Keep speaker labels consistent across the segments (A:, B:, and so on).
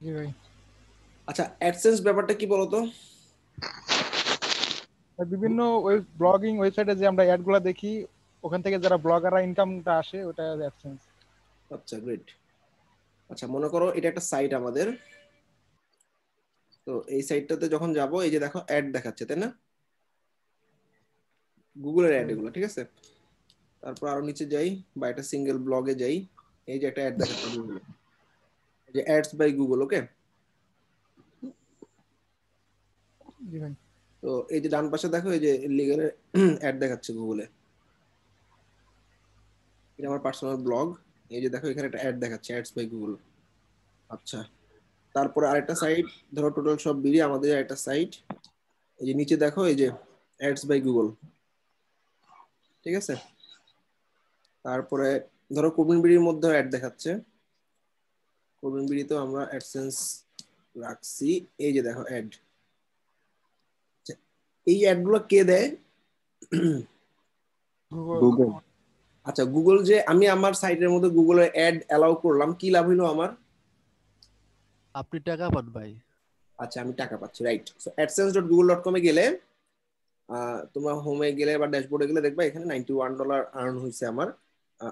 A: জি ভাই
B: আচ্ছা অ্যাডসেন্স ব্যাপারটা কি বলতো?
A: বিভিন্ন ওয়েব ব্লগিং ওয়েবসাইটে যে আমরা অ্যাডগুলা দেখি ওখান থেকে যারা ব্লগাররা ইনকামটা আসে ওটা অ্যাডসেন্স
B: আচ্ছা গ্রেট আচ্ছা মনে করো এটা একটা সাইট আমাদের। তো এই সাইটটাতে যখন যাব এই যে দেখো অ্যাড দেখাচ্ছে তাই না? গুগলের অ্যাড এগুলো ঠিক আছে? তারপর আরও নিচে যাই বা একটা সিঙ্গেল ব্লগে যাই এই যে একটা অ্যাড দেখাচ্ছে গুগলে যে অ্যাডস বাই গুগল ওকে তো এই যে ডান পাশে দেখো এই যে লিগাল অ্যাড দেখাচ্ছে গুগলে এটা আমার পার্সোনাল ব্লগ এই যে দেখো এখানে একটা অ্যাড দেখাচ্ছে অ্যাডস বাই গুগল আচ্ছা। তারপরে আরেকটা সাইট ধরো টোটাল সব বিড়ি আমাদের একটা সাইট এই যে নিচে দেখো এই যে অ্যাডস বাই গুগল ঠিক আছে? তারপরে ধরো কোবিন বিড়ির মধ্যে অ্যাড দেখাচ্ছে। কোবিন বিড়িতেও আমরা অ্যাডসেন্স রাখছি। এই যে দেখো অ্যাড এই অ্যাডগুলো কে দেয়?
A: গুগল
B: আচ্ছা গুগল যে আমি আমার সাইটের মধ্যে গুগলের অ্যাড অ্যালাউ করলাম কি লাভ হলো আমার?
C: আপনি টাকা পান ভাই।
B: আচ্ছা আমি টাকা পাচ্ছি রাইট সো adsense.google.com এ গেলে আহ, তোমরা হোমে গেলে বা ড্যাশবোর্ডে গেলে দেখবা এখানে নাইনটি ওয়ান ডলার আর্ন হয়েছে আমার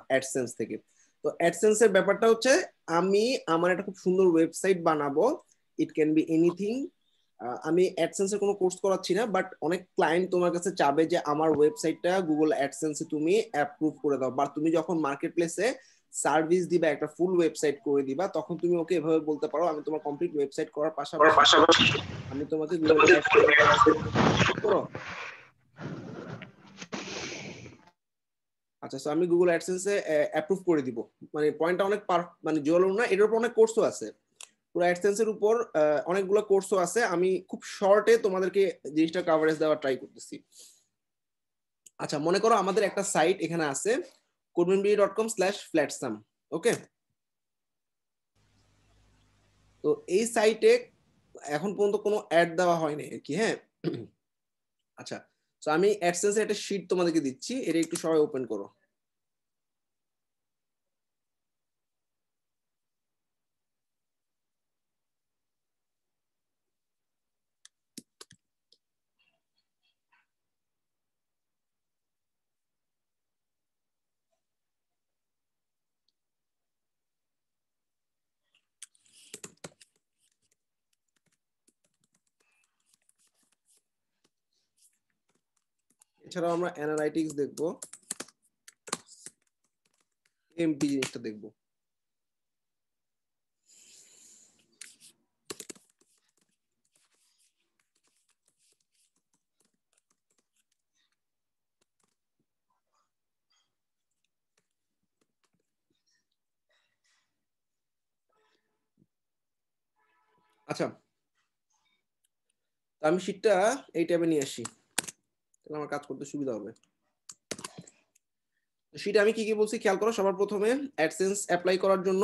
B: অ্যাডসেন্স থেকে। তো অ্যাডসেন্স এর ব্যাপারটা হচ্ছে আমি আমার একটা খুব সুন্দর ওয়েবসাইট বানাবো। ইট ক্যান বি এনিথিং আমি অ্যাডসেন্স এর কোনো কোর্স করাচ্ছি না বাট অনেক ক্লায়েন্ট তোমার কাছে চাবে যে আমার ওয়েবসাইটটা গুগল অ্যাডসেন্সে তুমি অ্যাপ্রুভ করে দাও বা তুমি যখন মার্কেট প্লেসে সার্ভিস দিবা একটা ফুল ওয়েবসাইট করে দিবা তখন তুমি ওকে এভাবে বলতে পারো আমি তোমার কমপ্লিট ওয়েবসাইট করার পাশাপাশি আমি তোমাকে আচ্ছা so আমি গুগল অ্যাডসেন্সে অ্যাপ্রুভ করে দিব। মানে পয়েন্টটা অনেক মানে জল না, এটার উপর অনেক কোর্সও আছে। পুরো অ্যাডসেন্সের উপর অনেকগুলো কোর্সও আছে। আমি খুব শর্টে তোমাদেরকে জিনিসটা কভারেজ দেওয়ার ট্রাই করতেছি। আচ্ছা মনে করো আমাদের একটা সাইট এখানে আছে কোডমিনবি ডট কম স্ল্যাশ ফ্ল্যাটসাম ওকে তো এই সাইটে এখন পর্যন্ত কোনো অ্যাড দেওয়া হয়নি আর কি হ্যাঁ? আচ্ছা তো আমি অ্যাডসেন্সের একটা শিট তোমাদেরকে দিচ্ছি, এটা একটু সবাই ওপেন করো। এছাড়াও আমরা অ্যানালাইটিক্স দেখব। এমপি জিনিসটা দেখব। আচ্ছা আমি শীটটা এই ট্যাবে নিয়ে আসি। তাহলে আমার কাজ করতে সুবিধা হবে। সেটা আমি কি কি বলছি? খেয়াল করো, সবার প্রথমে অ্যাডসেন্স অ্যাপ্লাই করার জন্য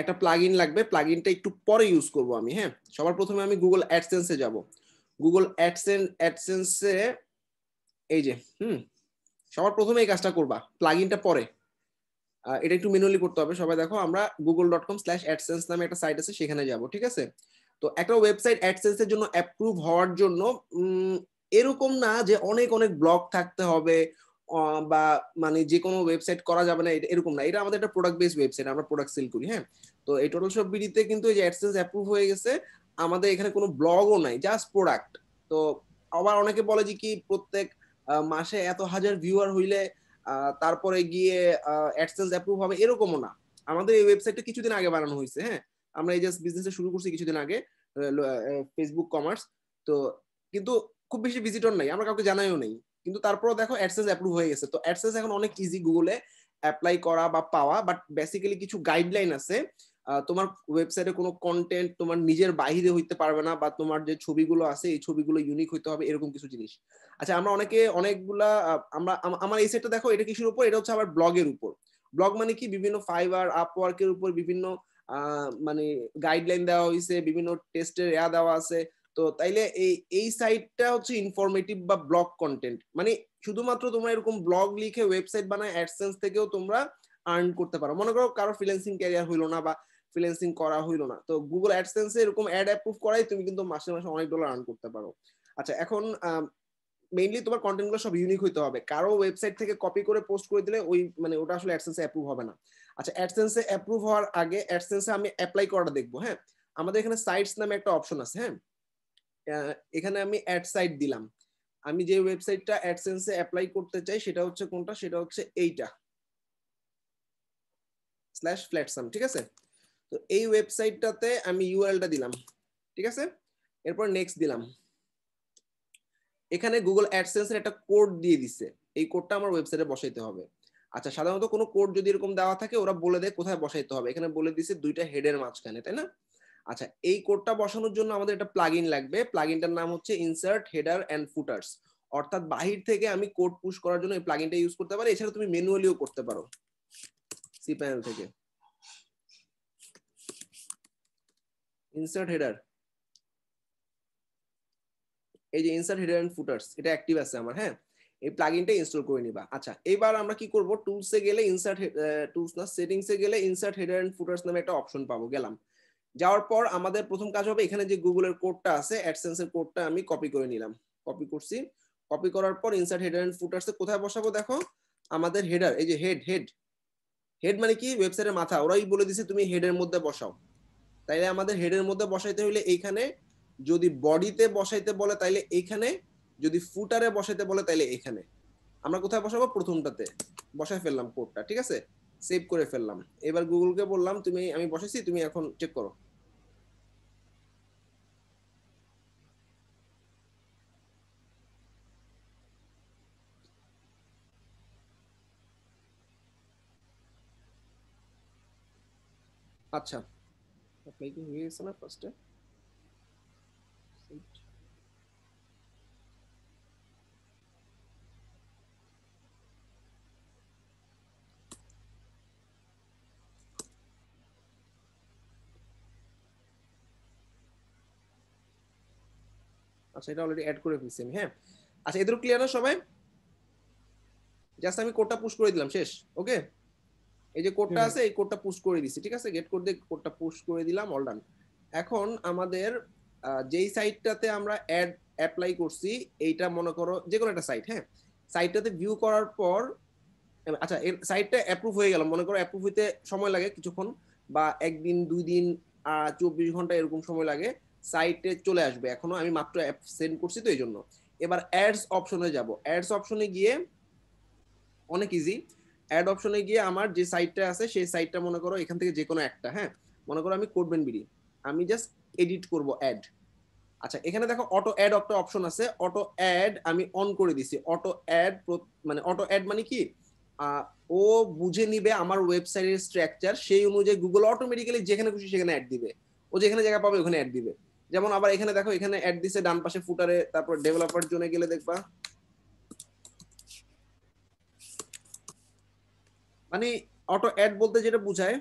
B: একটা প্লাগইন লাগবে। প্লাগইনটা একটু পরে ইউজ করব আমি হ্যাঁ? সবার প্রথমে আমি গুগল অ্যাডসেন্সে যাব। গুগল অ্যাডসেন্স অ্যাডসেন্সে এই যে, হুম? সবার প্রথমে এই কাজটা করবা প্লাগইনটা পরে। এটা একটু ম্যানুয়ালি করতে হবে। সবাই দেখো, আমরা Google dot com slash AdSense নামে একটা সাইট আছে, সেখানে যাব, ঠিক আছে? তো একটা ওয়েবসাইট অ্যাডসেন্সের জন্য অ্যাপ্রুভ হওয়ার জন্য এরকম না যে অনেক অনেক ব্লগ থাকতে হবে বা মানে যে কোনো ওয়েবসাইট করা যাবে না এরকম না। এটা আমাদের একটা প্রোডাক্ট বেস ওয়েবসাইট আমরা প্রোডাক্ট সেল করি হ্যাঁ? তো এই টোটাল সব বিডিতে কিন্তু এই যে অ্যাডসেন্স অ্যাপ্রুভ হয়ে গেছে, আমাদের এখানে কোনো ব্লগও নাই জাস্ট প্রোডাক্ট তো আবার অনেকে বলে যে কি প্রত্যেক মাসে এত হাজার ভিউয়ার হইলে তারপরে গিয়ে অ্যাডসেন্স অ্যাপ্রুভ হবে, এরকমও না। আমাদের এই ওয়েবসাইটটা কিছুদিন আগে বানানো হয়েছে হ্যাঁ? আমরা এই জাস্ট বিজনেসে শুরু করছি কিছুদিন আগে ফেসবুক কমার্স তো কিন্তু খুব বেশি ভিজিটর নাই, আমরা কাউকে জানাইও নেই। কিন্তু তারপরও দেখো অ্যাডসেন্স অ্যাপ্রুভ হয়ে গেছে। তো অ্যাডসেন্স এখন অনেক ইজি গুগলে অ্যাপ্লাই করা বা পাওয়া বাট বেসিক্যালি কিছু গাইডলাইন আছে। তোমার ওয়েবসাইটে কোনো কন্টেন্ট তোমার নিজের বাইরে হইতে পারবে না, বা তোমার যে ছবিগুলো আছে, এই ছবিগুলো ইউনিক হইতে হবে, এরকম কিছু জিনিস। আচ্ছা আমরা অনেকে অনেকগুলা আমরা আমার এই সেটটা দেখো, এটা কিসের উপর? এটা হচ্ছে আবার ব্লগের উপর। ব্লগ মানে কি? বিভিন্ন ফাইবার আপওয়ার্কের উপর বিভিন্ন মানে গাইডলাইন দেওয়া হয়েছে বিভিন্ন টেস্টের এয়া দেওয়া আছে। তো তাইলে এই এই সাইটটা হচ্ছে ইনফরমেটিভ বা ব্লগ কন্টেন্ট মানে শুধুমাত্র তোমরা এরকম ব্লগ লিখে ওয়েবসাইট বানায় অ্যাডসেন্স থেকেও তোমরা আর্ন করতে পারো। মনে করো কারও ফ্রিল্যান্সিং ক্যারিয়ার হইল না বা ফ্রিল্যান্সিং করা হইল না। তো গুগল অ্যাডসেন্সে এরকম অ্যাড অ্যাপ্রুভ করাই তুমি কিন্তু মাসে মাসে অনেক ডলার আর্ন করতে পারো। আচ্ছা এখন মেইনলি তোমার কন্টেন্টগুলো সব ইউনিক হইতে হবে। কারও ওয়েবসাইট থেকে কপি করে পোস্ট করে দিলে ওই মানে ওটা আসলে অ্যাডসেন্সে অ্যাপ্রুভ হবে না। আচ্ছা অ্যাডসেন্সে অ্যাপ্রুভ হওয়ার আগে অ্যাডসেন্সে আমি অ্যাপ্লাই করাটা দেখব হ্যাঁ? আমাদের এখানে সাইটস নামে একটা অপশন আছে হ্যাঁ? এখানে আমি অ্যাড সাইট দিলাম। আমি যে ওয়েবসাইটটা অ্যাডসেন্সে অ্যাপ্লাই করতে চাই, সেটা হচ্ছে কোনটা? সেটা হচ্ছে এইটা। স্ল্যাশ ফ্ল্যাটসাম ঠিক আছে? তো এই ওয়েবসাইটটাতে আমি ইউআরএলটা দিলাম, ঠিক আছে? এরপর নেক্সট দিলাম। এখানে গুগল অ্যাডসেন্সের একটা কোড দিয়ে দিছে। এই কোডটা আমার ওয়েবসাইটে বসাইতে হবে। আচ্ছা সাধারণত কোনো কোড যদি এরকম দেওয়া থাকে, ওরা বলে দেয় কোথায় বসাইতে হবে। এখানে বলে দিছে দুইটা হেডের মাঝখানে, তাই না? আচ্ছা এই কোডটা বসানোর জন্য আমাদের একটা প্লাগইন লাগবে। প্লাগইনটার নাম হচ্ছে ইনসার্ট হেডার এন্ড ফুটার্স অর্থাৎ বাহির থেকে আমি কোড পুশ করার জন্য এই প্লাগইনটা ইউজ করতে পারি। এছাড়া তুমি ম্যানুয়ালিও করতে পারো সি প্যানেল থেকে। ইনসার্ট হেডার এই যে ইনসার্ট হেডার এন্ড ফুটার্স এটা অ্যাক্টিভ আছে আমার হ্যাঁ? এই প্লাগইনটা ইনস্টল করে নিবা। আচ্ছা এবার আমরা কি করব? টুলসে গেলে ইনসার্ট টুলস না সেটিংসে গেলে ইনসার্ট হেডার এন্ড ফুটার্স নামে একটা অপশন পাবো, গেলাম। যাওয়ার পর আমাদের প্রথম কাজ হবে এখানে যে গুগলের কোডটা আছে অ্যাডসেন্সের কোডটা আমি কপি করে নিলাম। কপি করছি। কপি করার পর ইনসার্ট হেডার এন্ড ফুটার্সে কোথায় বসাবো দেখো? আমাদের হেডার এই যে হেড হেড হেড মানে কি? ওয়েবসাইটের মাথা। ওরাই বলে দিছে তুমি হেডের মধ্যে বসাও। তাইলে আমাদের হেডের মধ্যে বসাইতে হইলে এইখানে যদি বডিতে বসাইতে বলে, তাইলে এইখানে। যদি ফুটারে বসাইতে বলে, তাইলে এখানে আমরা কোথায় বসাবো? প্রথমটাতে। বসাই ফেললাম কোডটা ঠিক আছে? সেভ করে ফেললাম। এবার গুগলকে বললাম, তুমি, আমি বসাইছি, তুমি এখন চেক করো। আচ্ছা। অ্যাপ্লাই কি হয়ে গেছে না ফার্স্টে আচ্ছা এটা অলরেডি অ্যাড করে ফেলছি আমি হ্যাঁ? আচ্ছা এদের ক্লিয়ার না সবাই? জাস্ট আমি কোডটা পুশ করে দিলাম, শেষ ওকে এই যে কোডটা আছে এই কোডটা পুশ করে দিছি ঠিক আছে? গেট কোড দিয়ে কোডটা পুশ করে দিলাম অল ডান এখন আমাদের যেই সাইটটাতে আমরা অ্যাড অ্যাপ্লাই করছি এইটা মনে করো যে কোনো একটা সাইট হ্যাঁ? সাইটটাতে ভিউ করার পর আচ্ছা এর সাইটটা অ্যাপ্রুভ হয়ে গেল মনে করো অ্যাপ্রুভ হইতে সময় লাগে কিছুক্ষণ বা একদিন দুই দিন চব্বিশ ঘণ্টা এরকম সময় লাগে সাইটে চলে আসবে। এখনও আমি মাত্র অ্যাপ সেন্ড করছি তো এই জন্য। এবার অ্যাডস অপশনে যাব। অ্যাডস অপশনে গিয়ে অনেক ইজি অ্যাড অপশনে গিয়ে আমার যে সাইটটা আছে, সেই সাইটটা মনে করো এখান থেকে যে কোনো একটা হ্যাঁ? মনে করো আমি করবেন বিডি আমি জাস্ট এডিট করব অ্যাড আচ্ছা এখানে দেখো অটো অ্যাড একটা অপশন আছে। অটো অ্যাড আমি অন করে দিছি। অটো অ্যাড মানে অটো অ্যাড মানে কি? ও বুঝে নিবে আমার ওয়েবসাইটের স্ট্রাকচার সেই অনুযায়ী গুগল অটোমেটিক্যালি যেখানে খুশি সেখানে অ্যাড দিবে। ও যেখানে জায়গা পাবে ওখানে অ্যাড দিবে। যেমন আবার এখানে দেখো, এখানে অ্যাড দিছে ডান পাশে ফুটারে তারপর ডেভেলপার জোনে গেলে দেখবা মানে অটো অ্যাড বলতে যেটা বোঝায়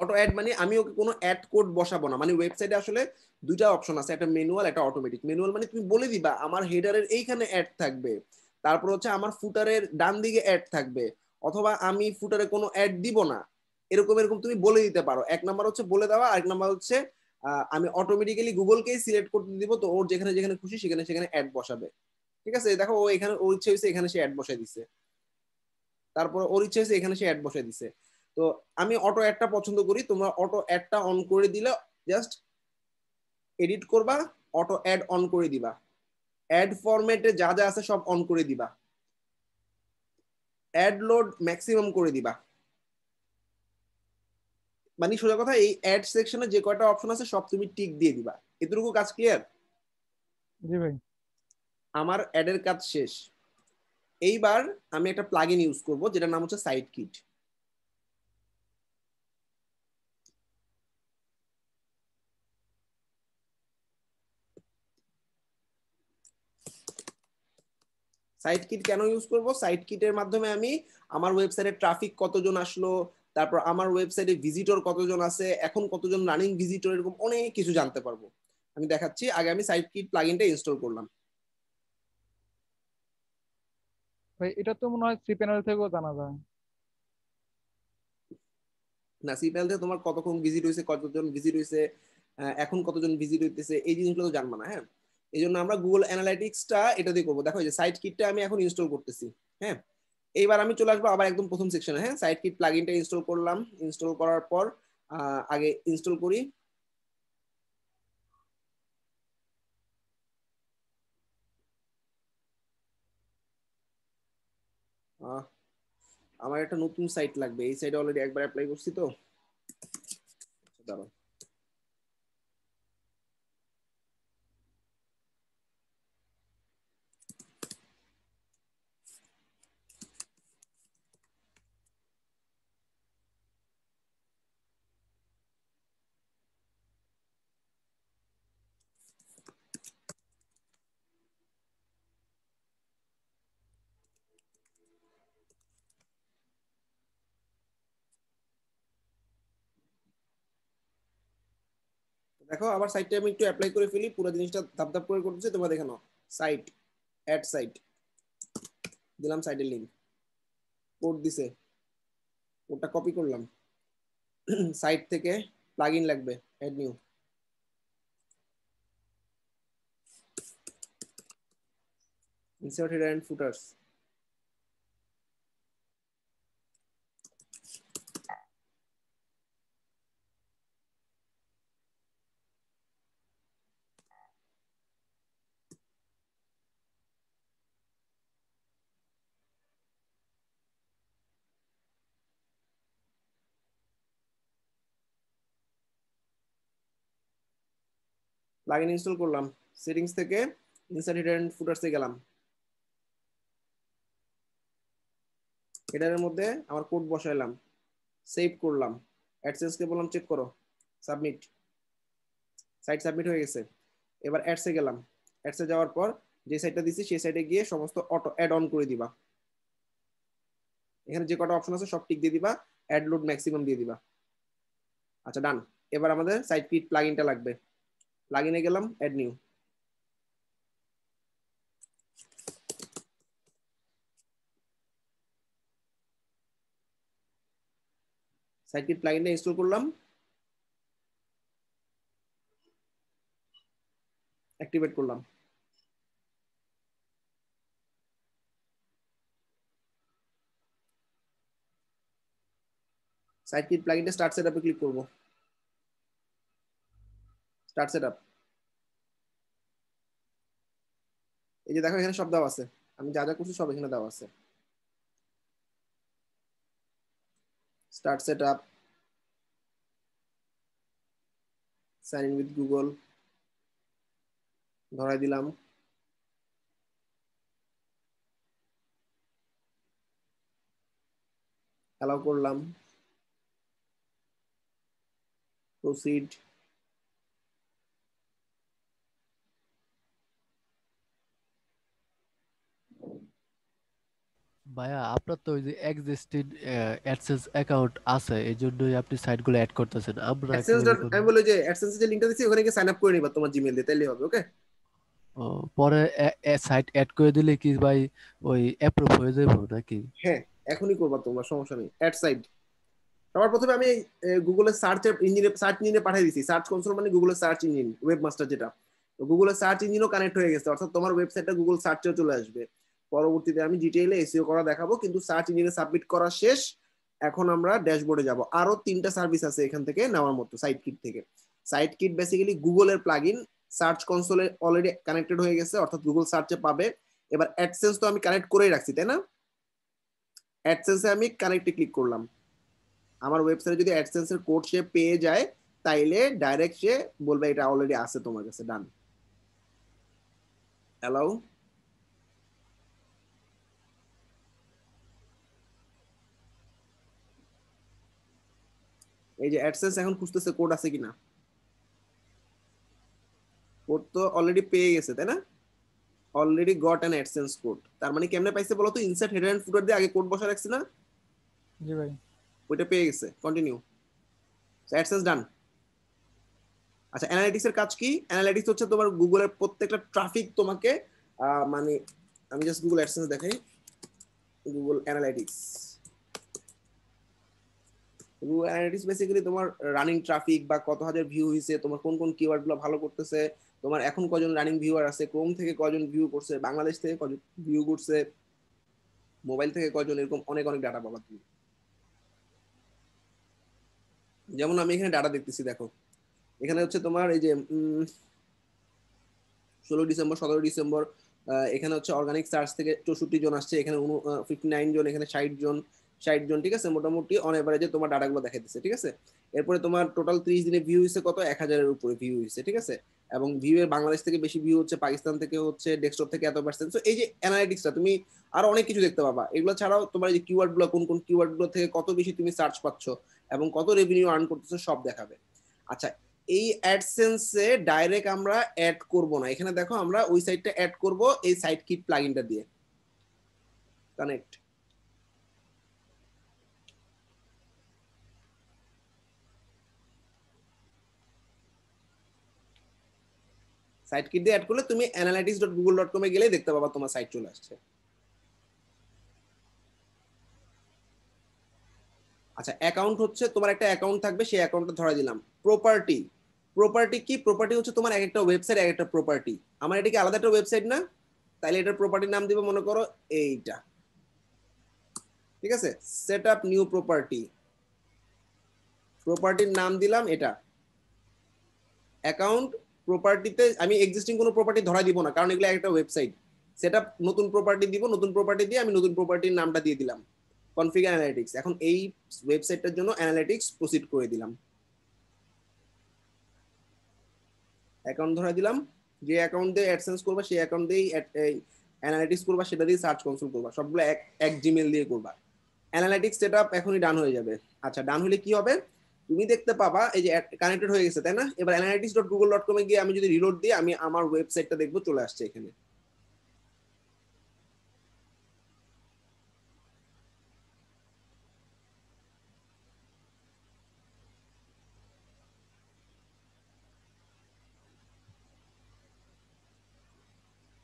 B: অটো অ্যাড মানে আমি ওকে কোনো অ্যাড কোড বসাবো না। মানে ওয়েবসাইটে আসলে দুইটা অপশন আছে, একটা ম্যানুয়াল একটা অটোমেটিক ম্যানুয়াল মানে তুমি বলে দিবা, আমার হেডারের এইখানে অ্যাড থাকবে। তারপর হচ্ছে আমার ফুটারের ডান দিকে অ্যাড থাকবে। অথবা আমি ফুটারে কোনো অ্যাড দিব না। এরকম এরকম তুমি বলে দিতে পারো। এক নাম্বার হচ্ছে বলে দেওয়া, আরেক নাম্বার হচ্ছে আমি অটোমেটিক্যালি গুগলকেই সিলেক্ট করতে দিব, তো ওর যেখানে যেখানে খুশি সেখানে সেখানে অ্যাড বসাবে। ঠিক আছে? দেখো, ও এখানে, ওর ইচ্ছে হয়েছে এখানে সে অ্যাড বসাই দিছে। তারপর ওর ইচ্ছে হয়েছে এখানে সে অ্যাড বসাই দিছে। তো আমি অটো অ্যাডটা পছন্দ করি। তোমরা অটো অ্যাডটা অন করে দিলে জাস্ট এডিট করবা অটো অ্যাড অন করে দিবা। অ্যাড ফরম্যাটে যা যা আছে সব অন করে দিবা। অ্যাড লোড ম্যাক্সিমাম করে দিবা। মানে সোজা কথা, এই অ্যাড সেকশনে যে কয়টা অপশন আছে সব তুমি টিক দিয়ে দিবা। এতটুকু কাজ ক্লিয়ার
A: জি ভাই।
B: আমার অ্যাডের কাজ শেষ। এইবার আমি একটা প্লাগইন ইউজ করব, যেটার নাম হচ্ছে সাইট কিট সাইট কিট কেন ইউজ করব? সাইট কিটের মাধ্যমে আমি আমার ওয়েবসাইটে ট্রাফিক কতজন আসলো, তারপর আমার ওয়েবসাইটে ভিজিটর কতজন আছে, এখন কতজন রানিং ভিজিটর এরকম অনেক কিছু জানতে পারব। আমি দেখাচ্ছি, আগে আমি সাইট কিট প্লাগইনটা ইনস্টল করলাম।
A: ভাই, এটা তো মনে হয় সি প্যানেল থেকেও জানা যায়।
B: না সিপ্যাল থেকে তোমার কতক্ষণ ভিজিট হয়েছে, কতজন ভিজিট হয়েছে এখন কতজন ভিজিট হইতেছে, এই জিনিসগুলো তো জানবা না হ্যাঁ? এই জন্য আমরা গুগল অ্যানালাইটিক্সটা এটা দিয়ে করব দেখো যে সাইট কিটটা আমি এখন ইনস্টল করতেছি হ্যাঁ? এইবার আমি চলে আসব আবার একদম প্রথম সেকশনে হ্যাঁ? সাইট কিট প্লাগইনটা ইনস্টল করলাম ইনস্টল করার পর আগে ইনস্টল করি। আমার একটা নতুন সাইট লাগবে এই সাইটে অলরেডি একবার অ্যাপ্লাই করছি তো। আচ্ছা, দাঁড়াও। দেখো, আবার সাইটটা আমি একটু অ্যাপ্লাই করে ফেলি, পুরো জিনিসটা ধাপ ধাপ করে করতেছি তোমরা দেখে নাও সাইট অ্যাড সাইট দিলাম সাইটের লিংক কোড দিছে। কোডটা কপি করলাম। সাইট থেকে প্লাগইন লাগবে add new insert header and footers. Plugin install করলাম সেটিংস থেকে ইনসার্ট হেডার এন্ড ফুটারসে গেলাম। হেডারের মধ্যে আমার কোড বসাইলাম সেভ করলাম। অ্যাডসেন্স কে বললাম চেক করো সাবমিট সাইট সাবমিট হয়ে গেছে। এবার অ্যাডসে গেলাম। অ্যাডসে যাওয়ার পর যে সাইটটা দিছি, সেই সাইটে গিয়ে সমস্ত অটো অ্যাড অন করে দিবা। এখানে যে কটা অপশন আছে, সব টিক দিয়ে দিবা অ্যাড লোড ম্যাক্সিমাম দিয়ে দিবা। আচ্ছা ডান এবার আমাদের সাইট কিট প্লাগইনটা লাগবে। প্লাগইনে গেলাম অ্যাড নিউ সাইটকিট প্লাগইনটা ইনস্টল করলাম। অ্যাক্টিভেট করলাম। সাইটকিট প্লাগইনটা স্টার্ট সেটআপে ক্লিক করব। স্টার্ট সেটআপ এই যে দেখো, এখানে সব দেওয়া আছে। আমি যা যা করছি সব এখানে দেওয়া আছে। Start setup. Sign in with google. ধরাই দিলাম। অ্যালাউ করলাম। প্রসিড
C: ভাইয়া আপনার তো ওই যে এক্সিস্টিং অ্যাডসেন্স অ্যাকাউন্ট আছে এই জন্যই আপনি সাইটগুলো অ্যাড করতেছেন। আমরা
B: অ্যাডসেন্স আমি বলি যে অ্যাডসেন্স যে লিংকটা দিছি ওখানে গিয়ে সাইন আপ করে নিবা তোমার জিমেইল দিয়ে তাইলে হবে ওকে
C: ও, পরে সাইট অ্যাড করে দিলে কি ভাই ওই অ্যাপ্রুভ হয়ে যাবে নাকি?
B: হ্যাঁ এখনই করবা তোমার সমস্যা নেই অ্যাড সাইড সবার প্রথমে আমি গুগলের সার্চ ইঞ্জিনে সার্চ ইঞ্জিনে পাঠিয়ে দিছি। সার্চ কনসোল মানে গুগলের সার্চ ইঞ্জিন ওয়েব মাস্টার যেটা গুগলের সার্চ ইঞ্জিনও কানেক্ট হয়ে গেছে অর্থাৎ তোমার ওয়েবসাইটটা গুগল সার্চেও চলে আসবে। পরবর্তীতে আমি ডিটেইলে এসিও করা দেখাবো, কিন্তু সার্চ ইঞ্জিনে সাবমিট করা শেষ। এখন আমরা ড্যাশবোর্ডে যাব। আরও তিনটা সার্ভিস আছে এখান থেকে নেওয়ার মতো সাইট কিট থেকে। সাইট কিট বেসিক্যালি গুগলের প্লাগইন সার্চ কনসোলে অলরেডি কানেক্টেড হয়ে গেছে, অর্থাৎ গুগল সার্চে পাবে। এবার অ্যাডসেন্স তো আমি কানেক্ট করেই রাখছি, তাই না? অ্যাডসেন্সে আমি কানেক্টে ক্লিক করলাম। আমার ওয়েবসাইটে যদি অ্যাডসেন্সের কোড সে পেয়ে যায়, তাইলে ডাইরেক্ট সে বলবে এটা অলরেডি আছে তোমার কাছে ডান অ্যালাউ এই যে অ্যাডসেন্স এখন খুঁজতেছে কোড আছে কিনা। কোড তো অলরেডি পেয়ে গেছে তাই না? Already got an AdSense code তার মানে কেমনে পাইছে বলো তো ইনসার্ট হেডার এন্ড ফুটার দিয়ে আগে কোড বসা রাখছি না?
A: জি ভাই।
B: ওইটা পেয়ে গেছে। কন্টিনিউ অ্যাডসেন্স ডান আচ্ছা অ্যানালিটিক্স এর কাজ কি? অ্যানালিটিক্স হচ্ছে তোমার গুগলের প্রত্যেকটা ট্রাফিক তোমাকে মানে আমি জাস্ট গুগল অ্যাডসেন্স দেখাই। Google Analytics Google Analytics basically তোমার রানিং ট্রাফিক বা কত হাজার ভিউ হয়েছে তোমার কোন কোন কিওয়ার্ডগুলো ভালো করতেছে, তোমার এখন কজন রানিং ভিউয়ার আছে ক্রোম থেকে কজন ভিউ করছে বাংলাদেশ থেকে কজন ভিউ করছে মোবাইল থেকে কজন, এরকম অনেক অনেক ডাটা পাবা তুমি। যেমন আমি এখানে ডাটা দেখতেছি, দেখো। এখানে হচ্ছে তোমার এই যে ষোলো ডিসেম্বর, সতেরো ডিসেম্বর এখানে হচ্ছে অর্গানিক সার্চ থেকে চৌষট্টি জন আসছে, এখানে ফিফটি নাইন জন, এখানে ষাট জন ষাট জন, ঠিক আছে? মোটামুটি অন এভারেজে তোমার ডাটাগুলো দিচ্ছে ঠিক আছে? এরপরে তোমার টোটাল ত্রিশ দিনে ভিউ হয়েছে কত? এক হাজারের উপরে ভিউ হয়েছে ঠিক আছে? এবং ভিউ এর বাংলাদেশ থেকে বেশি ভিউ হচ্ছে, পাকিস্তান থেকে হচ্ছে ডেস্কটপ থেকে এত পার্সেন্ট এই যে অ্যানালিটিক্সটা তুমি আরও অনেক কিছু দেখতে পাবা। এগুলো ছাড়াও তোমার যে কিওয়ার্ডগুলো, কোন কোন কিওয়ার্ডগুলো থেকে কত বেশি তুমি সার্চ পাচ্ছ এবং কত রেভিনিউ আর্ন করতেছো, সব দেখাবে। আচ্ছা এই অ্যাডসেন্সে ডাইরেক্ট আমরা অ্যাড করব না। এখানে দেখো, আমরা ওই সাইটটা অ্যাড করব, এই সাইট কিট প্লাগইনটা দিয়ে। কানেক্ট সাইট কিট দিয়ে অ্যাড করলে তুমি অ্যানালাইটিক্স ডট গুগল ডট কমে গেলে দেখতে পাবা তোমার সাইট চলে আসছে। আচ্ছা অ্যাকাউন্ট হচ্ছে তোমার একটা অ্যাকাউন্ট থাকবে, সেই অ্যাকাউন্টটা ধরা দিলাম। প্রপার্টি প্রপার্টি কি? প্রপার্টি হচ্ছে তোমার এক একটা ওয়েবসাইট এক একটা প্রপার্টি আমার এটা কি আলাদা একটা ওয়েবসাইট না? তাহলে এটার প্রপার্টির নাম দিব, মনে করো এইটা। ঠিক আছে? সেট আপ নিউ প্রপার্টি প্রপার্টির নাম দিলাম এটা। অ্যাকাউন্ট প্রপার্টিতে আমি এক্সিস্টিং কোনো প্রপার্টি ধরা দিব না, কারণ এগুলো একটা ওয়েবসাইট সেট নতুন প্রপার্টি দিব, নতুন প্রপার্টি দিয়ে আমি নতুন প্রপার্টির নামটা দিয়ে দিলাম। কনফিগার অ্যানালিটিক্স এখন এই ওয়েবসাইটটার জন্য অ্যানালিটিক্স প্রসিড করে দিলাম। অ্যাকাউন্ট ধরে দিলাম। যে অ্যাকাউন্ট দিয়ে অ্যাডসেন্স করবা, সেই অ্যাকাউন্ট দিয়েই অ্যানালিটিক্স করবা, সেটা দিয়ে সার্চ কনসোল করবা। সবগুলো এক এক জিমেল দিয়ে করবা। অ্যানালিটিক্স সেট এখনই ডান হয়ে যাবে। আচ্ছা ডান হলে কি হবে? তুমি দেখতে পাবা, এই যে কানেক্টেড হয়ে গেছে, তাই না? এবার অ্যানালিটিক্স ডট গুগল ডট কমে গিয়ে আমি যদি রিলোড দিই, আমি আমার ওয়েবসাইটটা দেখব, চলে আসছে এখানে।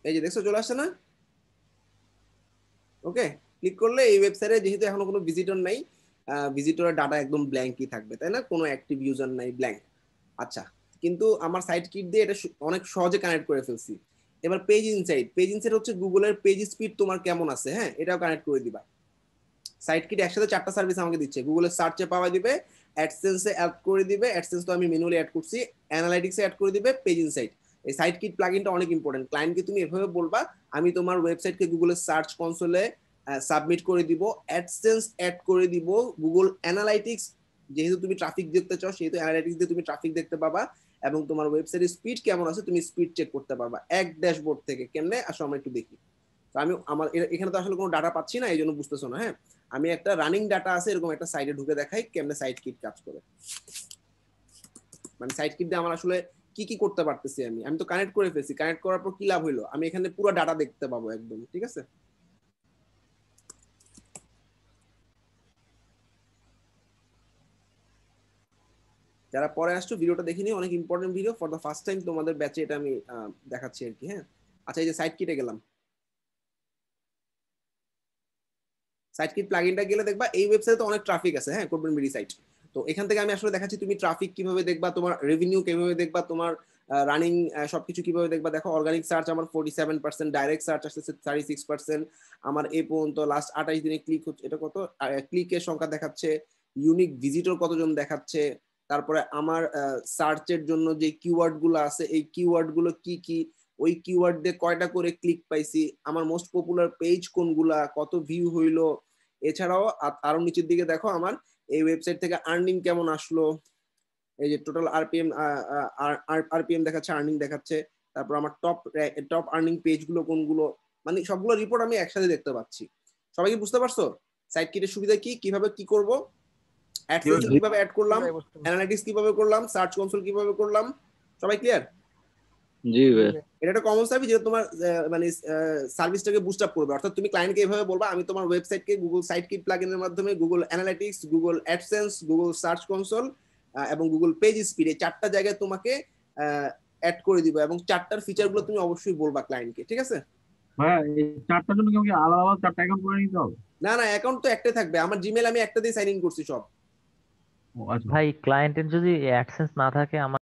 B: এই যে দেখছ, চলে আসছে না? ওকে ক্লিক করলে এই ওয়েবসাইটে যেহেতু এখনও কোনো ভিজিটর নাই ভিজিটরের ডাটা একদম ব্ল্যাঙ্কই থাকবে, তাই না? কোনো অ্যাক্টিভ ইউজার নাই ব্ল্যাঙ্ক আচ্ছা কিন্তু আমার সাইট কিট দিয়ে এটা অনেক সহজে কানেক্ট করে ফেলছি। এবার পেজ ইনসাইট পেজ ইনসাইট হচ্ছে গুগলের পেজ স্পিড তোমার কেমন আছে হ্যাঁ? এটাও কানেক্ট করে দিবা। সাইট কিট একসাথে চারটা সার্ভিস আমাকে দিচ্ছে। গুগলের সার্চে পাওয়া দিবে অ্যাডসেন্সে অ্যাড করে দিবে অ্যাডসেন্স তো আমি ম্যানুয়ালি অ্যাড করছি অ্যানালাইটিক্সে অ্যাড করে দিবে পেজ ইনসাইট এই সাইট কিট প্লাগইনটা অনেক ইম্পর্টেন্ট ক্লায়েন্টকে তুমি এভাবে বলবা, আমি তোমার ওয়েবসাইটকে গুগলের সার্চ কনসোলে সাবমিট করে দিব। অ্যাডসেন্স অ্যাড করে দিব। গুগল অ্যানালাইটিক্স যেহেতু তুমি ট্রাফিক দেখতে চাও, সেহেতু অ্যানালাইটিক্স দিয়ে তুমি ট্রাফিক দেখতে পাবা এবং তোমার ওয়েবসাইটের স্পিড কেমন আছে তুমি স্পিড চেক করতে পারবা এক ড্যাশবোর্ড থেকে। কেমনে? আসো আমরা একটু দেখি। তো আমি আমার এখানে তো আসলে কোনো ডাটা পাচ্ছি না এই জন্য বুঝতেছো না হ্যাঁ? আমি একটা রানিং ডাটা আছে, এরকম একটা সাইটে ঢুকে দেখাই কেমনে সাইট কিট কাজ করে। মানে সাইট কিট দিয়ে আমার আসলে কি কি করতে পারতেছি আমি? আমি তো কানেক্ট করে ফেলছি। কানেক্ট করার পর কি লাভ হইল? আমি এখানে পুরো ডাটা দেখতে পাবো একদম, ঠিক আছে? যারা পরে আসছো ভিডিওটা দেখিনি অনেক important video for the first time তোমাদের ব্যাচে এটা আমি দেখাচ্ছি আর কি হ্যাঁ? আচ্ছা এই যে সাইট কিটে গেলাম। সাইট কিট প্লাগইনটা গেলে দেখবা, এই ওয়েবসাইটে তো অনেক ট্রাফিক আছে হ্যাঁ? কোডবেন বিডি সাইট তো এখান থেকে আমি আসলে দেখাচ্ছি তুমি ট্রাফিক কীভাবে দেখবা, তোমার রেভিনিউ কীভাবে দেখবা, তোমার রানিং সবকিছু কীভাবে দেখবা। দেখো অর্গানিক সার্চ আমার forty seven percent direct search আসতেছে থার্টি সিক্স পার্সেন্ট আমার এ পর্যন্ত লাস্ট আঠাইশ দিনে ক্লিক হচ্ছে, এটা কত? ক্লিকের সংখ্যা দেখাচ্ছে ইউনিক ভিজিটর কতজন দেখাচ্ছে তারপরে আমার সার্চের জন্য যে কিওয়ার্ডগুলো আছে, এই কিওয়ার্ডগুলো কি কি? ওই কিওয়ার্ড দিয়ে কয়টা করে ক্লিক পাইছি? আমার মোস্ট পপুলার পেজ কোনগুলা? কত ভিউ হইল? এছাড়াও আরও নিচের দিকে দেখো আমার, এই ওয়েবসাইট থেকে আর্নিং কেমন আসলো? এই যে টোটাল আরপিএম আরপিএম দেখাচ্ছে আর্নিং দেখাচ্ছে। তারপর আমার টপ টপ আর্নিং পেজগুলো কোনগুলো? মানে সবগুলো রিপোর্ট আমি একসাথে দেখতে পাচ্ছি। সবাই কি বুঝতে পারছ? সাইট কিটের সুবিধা কি? কীভাবে কি করব? অ্যাডসেন্স কীভাবে অ্যাড করলাম। অ্যানালিটিক্স কীভাবে করলাম? সার্চ কনসোল কীভাবে করলাম? সবাই ক্লিয়ার
D: জি ভাই।
B: এটা একটা কমন সার্ভিস যেটা তোমার মানে সার্ভিসটাকে বুস্ট আপ করবে। অর্থাৎ তুমি ক্লায়েন্টকে এভাবে বলবা আমি তোমার ওয়েবসাইটকে গুগল সাইট কিট প্লাগইনের মাধ্যমে Google Analytics Google AdSense Google Search Console এবং গুগল পেজ স্পিড এই চারটা জায়গায় তোমাকে অ্যাড করে দিব এবং চারটার ফিচারগুলো তুমি অবশ্যই বলবা ক্লায়েন্টকে ঠিক আছে?
D: চারটার জন্য কি আলাদা আলাদা চারটা অ্যাকাউন্ট করে নিতে হবে?
B: না না অ্যাকাউন্ট তো একটাই থাকবে। আমার জিমেল আমি একটা দিয়ে সাইন ইন করছি সব।
E: ভাই ক্লায়েন্টের যদি অ্যাডসেন্স না থাকে আমার